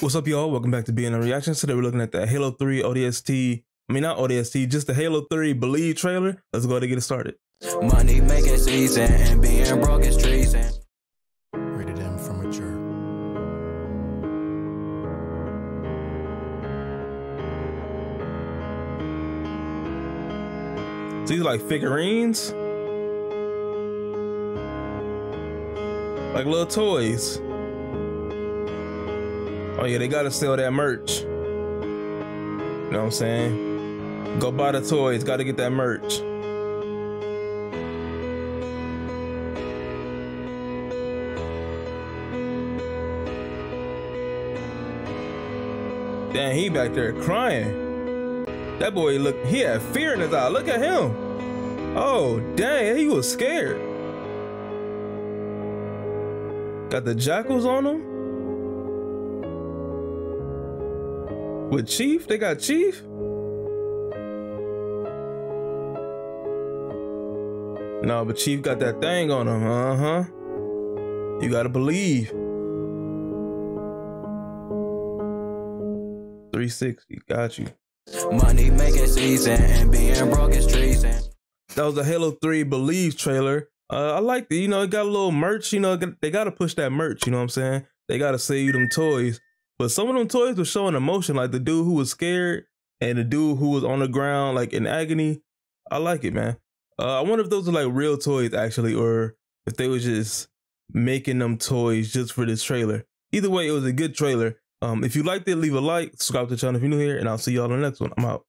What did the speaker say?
What's up, y'all? Welcome back to BNL Reaction. Today we're looking at the Halo 3 ODST. I mean, not ODST, just the Halo 3 Believe trailer. Let's go ahead and get it started. Money making season and being broke is treason. Rated M for mature. These are like figurines, like little toys. Oh yeah, they gotta sell that merch. You know what I'm saying? Go buy the toys, gotta get that merch. Damn, he back there crying. That boy look, he had fear in his eye. Look at him. Oh, dang, he was scared. Got the jackals on him. With Chief? They got Chief? No, but Chief got that thing on him. Uh huh. You gotta believe. 360, got you. Money making season and being broke is treason. That was a Halo 3 Believe trailer. Uh, I liked it. You know, it got a little merch. You know, they got to push that merch. You know what I'm saying? They got to sell you them toys. But some of them toys were showing emotion, like the dude who was scared and the dude who was on the ground, like in agony. I like it, man. Uh, I wonder if those are like real toys, actually, or if they was just making them toys just for this trailer. Either way, it was a good trailer. Um, if you liked it, leave a like, subscribe to the channel if you're new here, and I'll see y'all on the next one. I'm out.